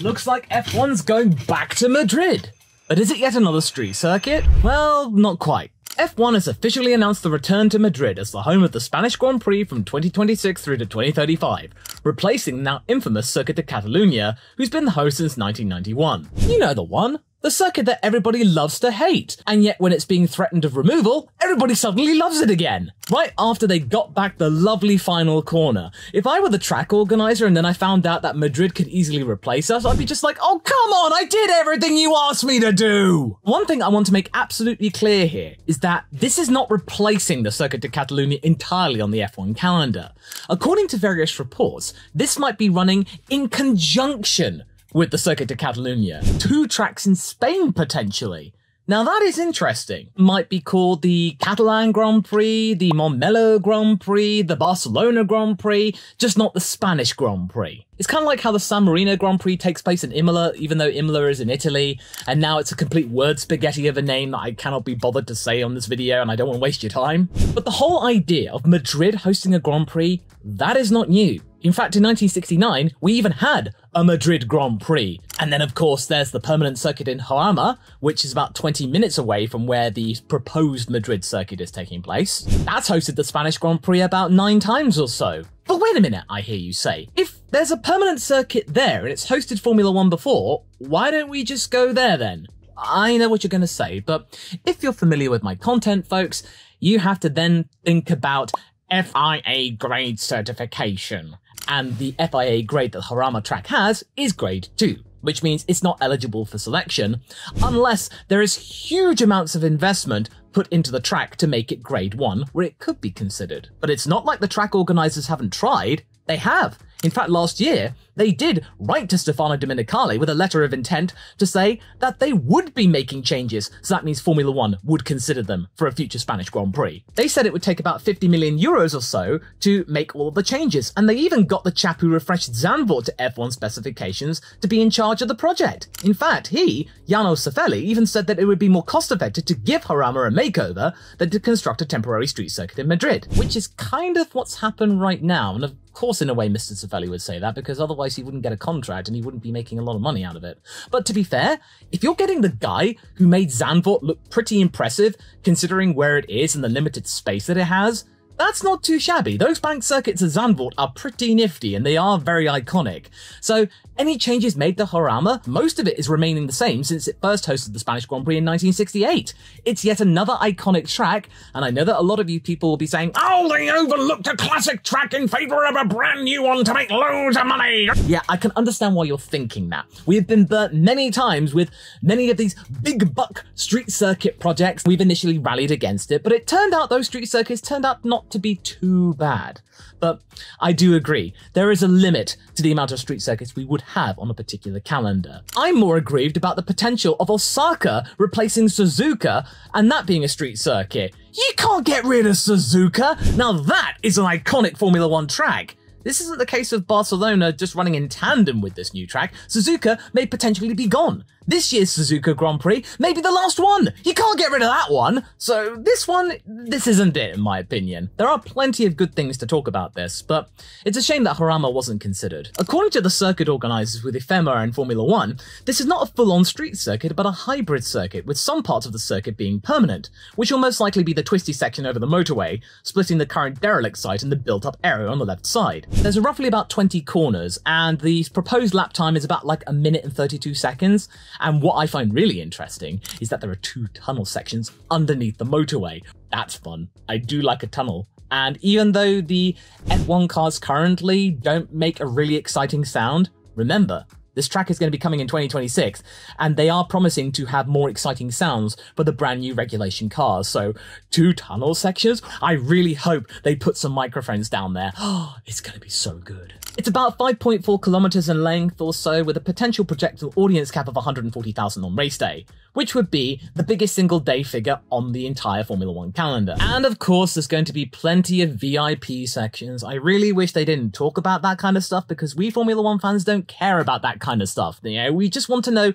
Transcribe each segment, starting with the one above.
Looks like F1's going back to Madrid. But is it yet another street circuit? Well, not quite. F1 has officially announced the return to Madrid as the home of the Spanish Grand Prix from 2026 through to 2035, replacing the now infamous Circuit de Catalunya, who's been the host since 1991. You know the one. The circuit that everybody loves to hate, and yet when it's being threatened of removal, everybody suddenly loves it again. Right after they got back the lovely final corner. If I were the track organizer and then I found out that Madrid could easily replace us, I'd be just like, oh come on, I did everything you asked me to do! One thing I want to make absolutely clear here is that this is not replacing the Circuit de Catalunya entirely on the F1 calendar. According to various reports, this might be running in conjunction with the Circuit de Catalunya. Two tracks in Spain, potentially. Now that is interesting. Might be called the Catalan Grand Prix, the Montmeló Grand Prix, the Barcelona Grand Prix, just not the Spanish Grand Prix. It's kind of like how the San Marino Grand Prix takes place in Imola, even though Imola is in Italy, and now it's a complete word spaghetti of a name that I cannot be bothered to say on this video, and I don't want to waste your time. But the whole idea of Madrid hosting a Grand Prix, that is not new. In fact, in 1969, we even had a Madrid Grand Prix. And then, of course, there's the permanent circuit in Jarama, which is about 20 minutes away from where the proposed Madrid circuit is taking place. That's hosted the Spanish Grand Prix about nine times or so. But wait a minute, I hear you say. If there's a permanent circuit there and it's hosted Formula One before, why don't we just go there then? I know what you're going to say, but if you're familiar with my content, folks, you have to then think about FIA grade certification and the FIA grade that Jarama track has is grade 2 which means it's not eligible for selection unless there is huge amounts of investment put into the track to make it grade 1 where it could be considered. But it's not like the track organisers haven't tried, they have. In fact, last year, they did write to Stefano Domenicali with a letter of intent to say that they would be making changes, so that means Formula One would consider them for a future Spanish Grand Prix. They said it would take about 50 million euros or so to make all the changes, and they even got the chap who refreshed Zandvoort to F1 specifications to be in charge of the project. In fact, he, Jarno Zaffelli, even said that it would be more cost effective to give Jarama a makeover than to construct a temporary street circuit in Madrid, which is kind of what's happened right now, and of course, in a way, Mr. Zaffelli would say that because otherwise he wouldn't get a contract and he wouldn't be making a lot of money out of it. But to be fair, if you're getting the guy who made Zandvoort look pretty impressive, considering where it is and the limited space that it has, that's not too shabby. Those bank circuits at Zandvoort are pretty nifty and they are very iconic. So any changes made to Jarama, most of it is remaining the same since it first hosted the Spanish Grand Prix in 1968. It's yet another iconic track, and I know that a lot of you people will be saying, Oh, they overlooked a classic track in favour of a brand new one to make loads of money. Yeah, I can understand why you're thinking that. We have been burnt many times with many of these big buck street circuit projects. We've initially rallied against it, but it turned out those street circuits turned out not to be too bad. But I do agree, there is a limit to the amount of street circuits we would have on a particular calendar. I'm more aggrieved about the potential of Osaka replacing Suzuka and that being a street circuit. You can't get rid of Suzuka! Now that is an iconic Formula One track. This isn't the case of Barcelona just running in tandem with this new track. Suzuka may potentially be gone. This year's Suzuka Grand Prix may be the last one. You can't get rid of that one. So this one, this isn't it, in my opinion. There are plenty of good things to talk about this, but it's a shame that Jarama wasn't considered. According to the circuit organisers with IFEMA and Formula One, this is not a full-on street circuit, but a hybrid circuit, with some parts of the circuit being permanent, which will most likely be the twisty section over the motorway, splitting the current derelict site and the built-up area on the left side. There's roughly about 20 corners, and the proposed lap time is about like a minute and 32 seconds, and what I find really interesting is that there are two tunnel sections underneath the motorway. That's fun. I do like a tunnel. And even though the F1 cars currently don't make a really exciting sound, remember, this track is going to be coming in 2026, and they are promising to have more exciting sounds for the brand new regulation cars. So, two tunnel sections? I really hope they put some microphones down there. Oh, it's going to be so good. It's about 5.4 kilometers in length or so, with a potential projected audience cap of 140,000 on race day, which would be the biggest single day figure on the entire Formula One calendar. And of course, there's going to be plenty of VIP sections. I really wish they didn't talk about that kind of stuff because we Formula One fans don't care about that kind of stuff. You know, we just want to know,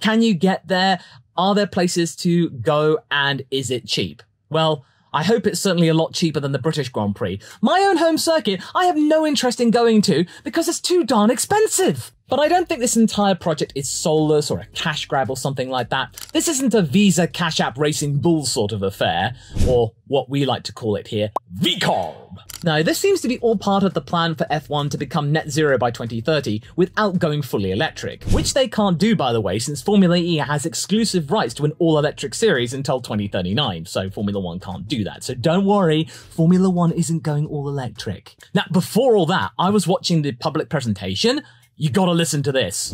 can you get there? Are there places to go and is it cheap? Well, I hope it's certainly a lot cheaper than the British Grand Prix. My own home circuit, I have no interest in going to because it's too darn expensive. But I don't think this entire project is soulless or a cash grab or something like that. This isn't a Visa Cash App Racing Bull sort of affair, or what we like to call it here, VCARB. Now, this seems to be all part of the plan for F1 to become net zero by 2030 without going fully electric, which they can't do by the way since Formula E has exclusive rights to an all-electric series until 2039, so Formula 1 can't do that. So don't worry, Formula 1 isn't going all electric. Now, before all that, I was watching the public presentation you gotta listen to this.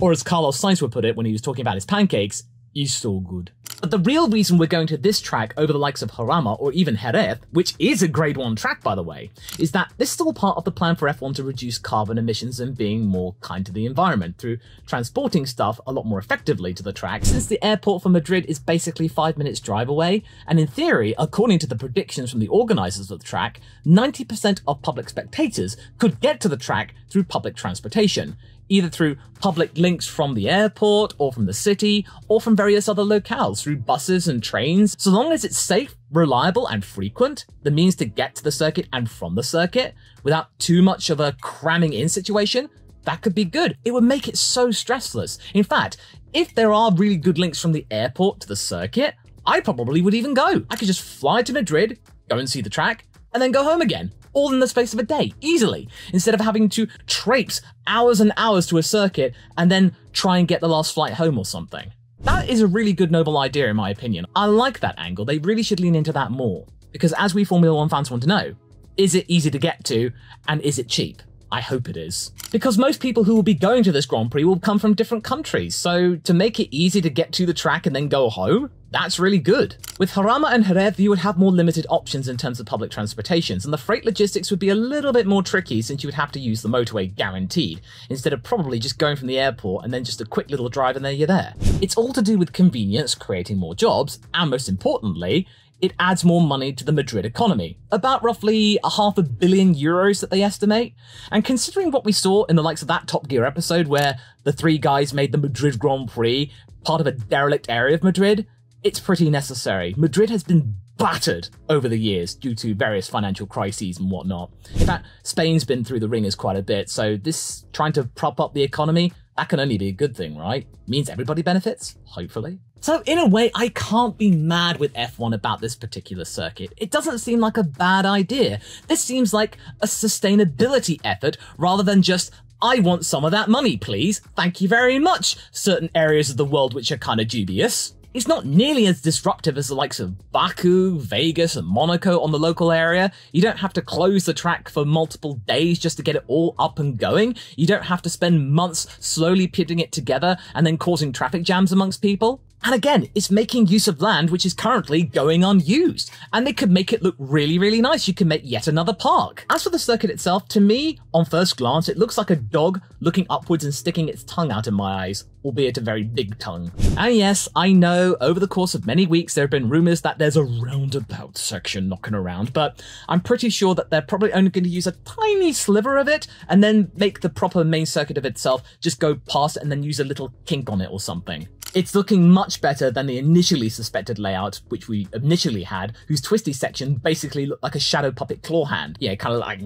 Or as Carlos Sainz would put it when he was talking about his pancakes, he's so good. But the real reason we're going to this track over the likes of Jarama or even Jerez, which is a grade 1 track by the way, is that this is all part of the plan for F1 to reduce carbon emissions and being more kind to the environment through transporting stuff a lot more effectively to the track since the airport for Madrid is basically 5 minutes drive away and in theory, according to the predictions from the organisers of the track, 90% of public spectators could get to the track through public transportation either through public links from the airport or from the city or from various other locales through buses and trains. So long as it's safe, reliable, and frequent, the means to get to the circuit and from the circuit without too much of a cramming in situation, that could be good. It would make it so stressless. In fact, if there are really good links from the airport to the circuit, I probably would even go. I could just fly to Madrid, go and see the track, and then go home again all in the space of a day, easily, instead of having to traipse hours and hours to a circuit and then try and get the last flight home or something. That is a really good noble idea in my opinion. I like that angle. They really should lean into that more. Because as we Formula 1 fans want to know, is it easy to get to and is it cheap? I hope it is. Because most people who will be going to this Grand Prix will come from different countries, so to make it easy to get to the track and then go home, that's really good. With Jarama and Jerez, you would have more limited options in terms of public transportations, and the freight logistics would be a little bit more tricky since you would have to use the motorway guaranteed, instead of probably just going from the airport and then just a quick little drive and there you're there. It's all to do with convenience, creating more jobs, and most importantly, it adds more money to the Madrid economy, about roughly a half a billion euros that they estimate. And considering what we saw in the likes of that Top Gear episode where the three guys made the Madrid Grand Prix part of a derelict area of Madrid, it's pretty necessary. Madrid has been battered over the years due to various financial crises and whatnot. In fact, Spain's been through the ringers quite a bit, so this trying to prop up the economy, that can only be a good thing, right? Means everybody benefits, hopefully. So in a way, I can't be mad with F1 about this particular circuit. It doesn't seem like a bad idea. This seems like a sustainability effort rather than just, I want some of that money, please. Thank you very much. Certain areas of the world which are kind of dubious. It's not nearly as disruptive as the likes of Baku, Vegas, and Monaco on the local area. You don't have to close the track for multiple days just to get it all up and going. You don't have to spend months slowly putting it together and then causing traffic jams amongst people. And again, it's making use of land which is currently going unused. And they could make it look really, really nice. You can make yet another park. As for the circuit itself, to me, on first glance, it looks like a dog looking upwards and sticking its tongue out in my eyes, albeit a very big tongue. And yes, I know, over the course of many weeks, there have been rumors that there's a roundabout section knocking around, but I'm pretty sure that they're probably only going to use a tiny sliver of it and then make the proper main circuit of itself just go past and then use a little kink on it or something. It's looking much better than the initially suspected layout, which we initially had, whose twisty section basically looked like a shadow puppet claw hand. Yeah, kind of like.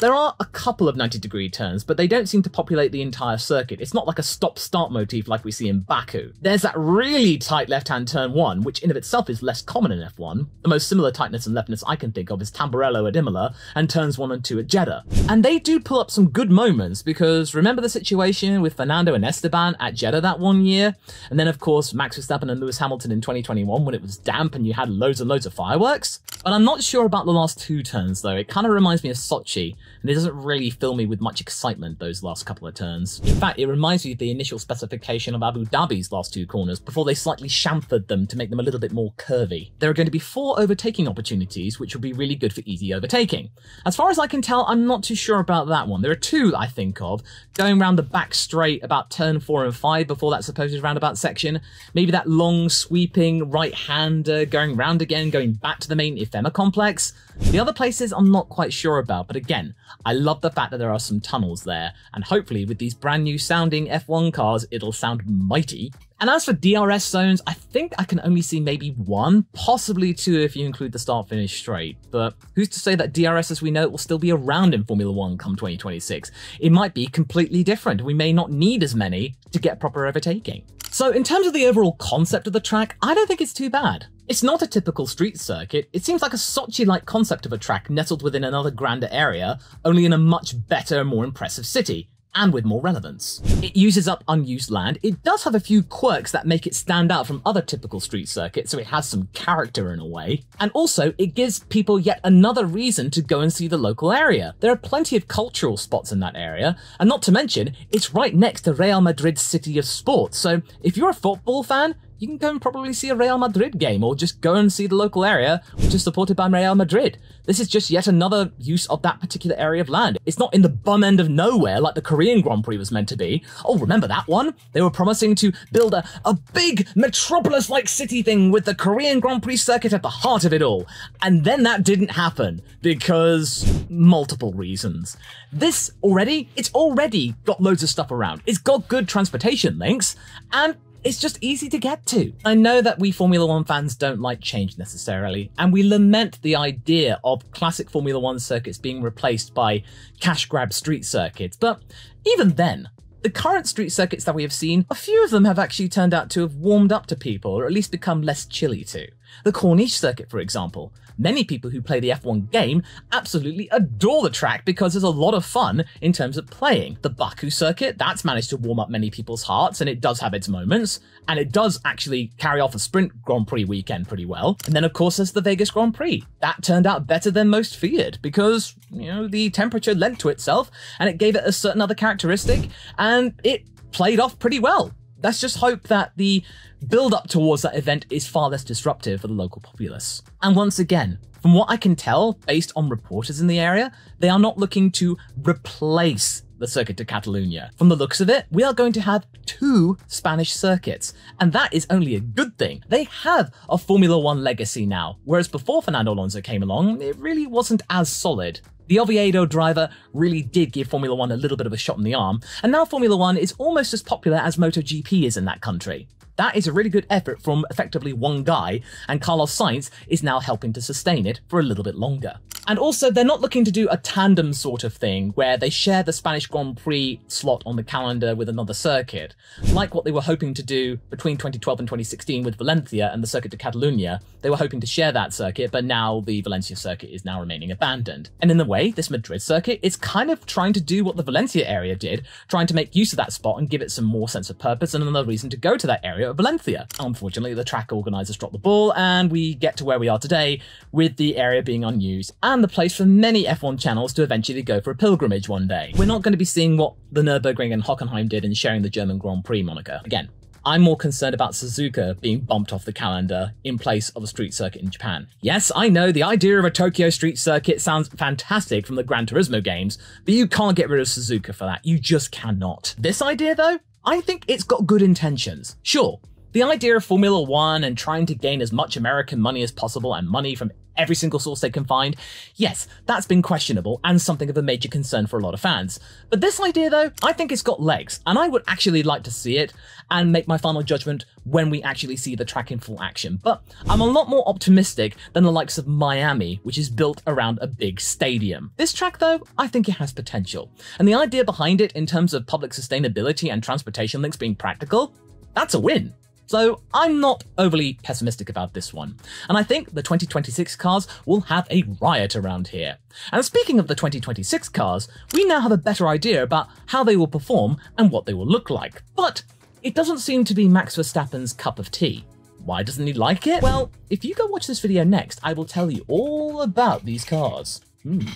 There are a couple of 90 degree turns, but they don't seem to populate the entire circuit. It's not like a stop start motif like we see in Baku. There's that really tight left hand turn one, which in of itself is less common in F1. The most similar tightness and leftness I can think of is Tamburello at Imola and turns one and two at Jeddah. And they do pull up some good moments because remember the situation with Fernando and Esteban at Jeddah? Jeddah that one year. And then, of course, Max Verstappen and Lewis Hamilton in 2021 when it was damp and you had loads and loads of fireworks. But I'm not sure about the last two turns, though. It kind of reminds me of Sochi, and it doesn't really fill me with much excitement, those last couple of turns. In fact, it reminds me of the initial specification of Abu Dhabi's last two corners before they slightly chamfered them to make them a little bit more curvy. There are going to be four overtaking opportunities, which will be really good for easy overtaking. As far as I can tell, I'm not too sure about that one. There are two that I think of, going around the back straight about turn four and five before that supposed roundabout section. Maybe that long sweeping right hander going round again, going back to the main if Complex. The other places I'm not quite sure about, but again, I love the fact that there are some tunnels there, and hopefully with these brand new sounding F1 cars, it'll sound mighty. And as for DRS zones, I think I can only see maybe one, possibly two if you include the start finish straight. But who's to say that DRS as we know it will still be around in Formula One come 2026? It might be completely different. We may not need as many to get proper overtaking. So in terms of the overall concept of the track, I don't think it's too bad. It's not a typical street circuit, it seems like a Sochi-like concept of a track nestled within another grander area, only in a much better, more impressive city and with more relevance. It uses up unused land, it does have a few quirks that make it stand out from other typical street circuits, so it has some character in a way, and also it gives people yet another reason to go and see the local area. There are plenty of cultural spots in that area, and not to mention, it's right next to Real Madrid's City of Sports, so if you're a football fan, you can go and probably see a Real Madrid game or just go and see the local area, which is supported by Real Madrid. This is just yet another use of that particular area of land. It's not in the bum end of nowhere like the Korean Grand Prix was meant to be. Oh, remember that one? They were promising to build a, a big metropolis like city thing with the Korean Grand Prix circuit at the heart of it all. And then that didn't happen because multiple reasons. This already, it's already got loads of stuff around. It's got good transportation links and it's just easy to get to. I know that we Formula One fans don't like change necessarily, and we lament the idea of classic Formula One circuits being replaced by cash grab street circuits, but even then, the current street circuits that we have seen, a few of them have actually turned out to have warmed up to people, or at least become less chilly to. The Corniche circuit, for example. Many people who play the F1 game absolutely adore the track because there's a lot of fun in terms of playing. The Baku circuit, that's managed to warm up many people's hearts and it does have its moments. And it does actually carry off a sprint Grand Prix weekend pretty well. And then, of course, there's the Vegas Grand Prix. That turned out better than most feared because, you know, the temperature lent to itself and it gave it a certain other characteristic and it played off pretty well let's just hope that the build up towards that event is far less disruptive for the local populace. And once again, from what I can tell, based on reporters in the area, they are not looking to replace the Circuit de Catalunya. From the looks of it, we are going to have two Spanish circuits, and that is only a good thing. They have a Formula One legacy now, whereas before Fernando Alonso came along, it really wasn't as solid. The Oviedo driver really did give Formula One a little bit of a shot in the arm, and now Formula One is almost as popular as MotoGP is in that country. That is a really good effort from effectively one guy, and Carlos Sainz is now helping to sustain it for a little bit longer. And also, they're not looking to do a tandem sort of thing where they share the Spanish Grand Prix slot on the calendar with another circuit, like what they were hoping to do between 2012 and 2016 with Valencia and the Circuit de Catalunya. They were hoping to share that circuit, but now the Valencia circuit is now remaining abandoned. And in a way, this Madrid circuit is kind of trying to do what the Valencia area did, trying to make use of that spot and give it some more sense of purpose and another reason to go to that area of Valencia. Unfortunately, the track organisers dropped the ball, and we get to where we are today with the area being unused and and the place for many F1 channels to eventually go for a pilgrimage one day. We're not going to be seeing what the Nürburgring and Hockenheim did in sharing the German Grand Prix moniker. Again, I'm more concerned about Suzuka being bumped off the calendar in place of a street circuit in Japan. Yes, I know the idea of a Tokyo street circuit sounds fantastic from the Gran Turismo games, but you can't get rid of Suzuka for that. You just cannot. This idea, though, I think it's got good intentions. Sure, the idea of Formula One and trying to gain as much American money as possible and money from every single source they can find, yes, that's been questionable and something of a major concern for a lot of fans. But this idea, though, I think it's got legs, and I would actually like to see it and make my final judgment when we actually see the track in full action. But I'm a lot more optimistic than the likes of Miami, which is built around a big stadium. This track, though, I think it has potential. And the idea behind it in terms of public sustainability and transportation links being practical, that's a win. So I'm not overly pessimistic about this one. And I think the 2026 cars will have a riot around here. And speaking of the 2026 cars, we now have a better idea about how they will perform and what they will look like. But it doesn't seem to be Max Verstappen's cup of tea. Why doesn't he like it? Well, if you go watch this video next, I will tell you all about these cars. Hmm.